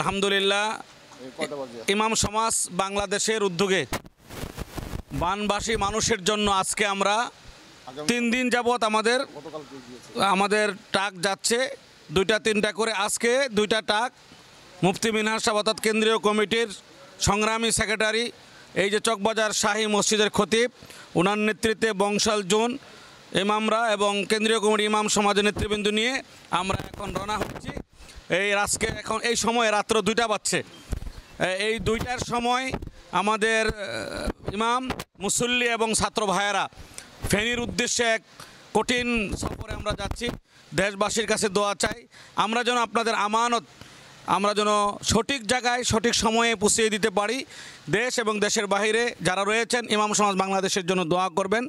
আলহামদুলিল্লাহ ইমাম সমাজ বাংলাদেশের উদ্যোগে। বানবাসী মানুষের জন্য আজকে আমরা তিন দিন যাবৎ আমাদের আমাদের টাক যাচ্ছে দুইটা তিনটা করে। আজকে দুইটা টাক মুফতি মিনহার সাহেব অর্থাৎ কেন্দ্রীয় কমিটির সংগ্রামী সেক্রেটারি এই যে চকবাজার শাহী মসজিদের খতিব ওনার নেতৃত্বে বংশাল জোন ইমামরা এবং কেন্দ্রীয় কমিটি ইমাম সমাজের নেতৃবৃন্দ নিয়ে আমরা এখন রওনা হচ্ছি। এই আজকে এখন এই সময় রাত্র দুইটা বাজছে। এই দুইটার সময় আমাদের ইমাম, মুসল্লি এবং ছাত্র ভাইয়েরা ফেনীর উদ্দেশ্যে এক কঠিন সফরে আমরা যাচ্ছি। দেশবাসীর কাছে দোয়া চাই। আমরা যেন আপনাদের আমানত, আমরা যেন সঠিক জায়গায় সঠিক সময়ে পুষিয়ে দিতে পারি। দেশ এবং দেশের বাইরে যারা রয়েছেন, ইমাম সমাজ বাংলাদেশের জন্য দোয়া করবেন।